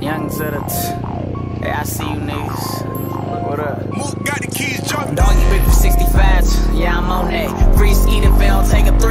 Young Zedit. Hey, I see you niggas. What up? Mook got the keys, jump. you big for 65s. Yeah, I'm on that. Free ski to fail, take a three.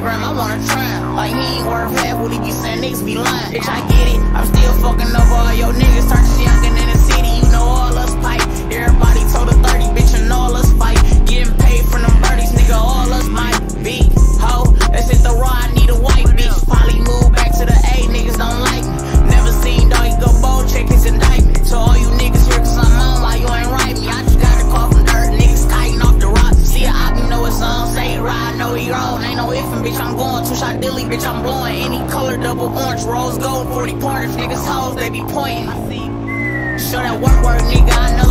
gram, I wanna try. Like he ain't worth half what he be saying, niggas be lying. Bitch, I get it, I'm still fucking up all your niggas. Turn shit in the city, you know all us. different, bitch. I'm going two shot dilly, bitch. I'm blowing any color, double orange, rose gold, 40 pointers. Niggas hoes, they be pointing. Show that work, work, nigga. I know.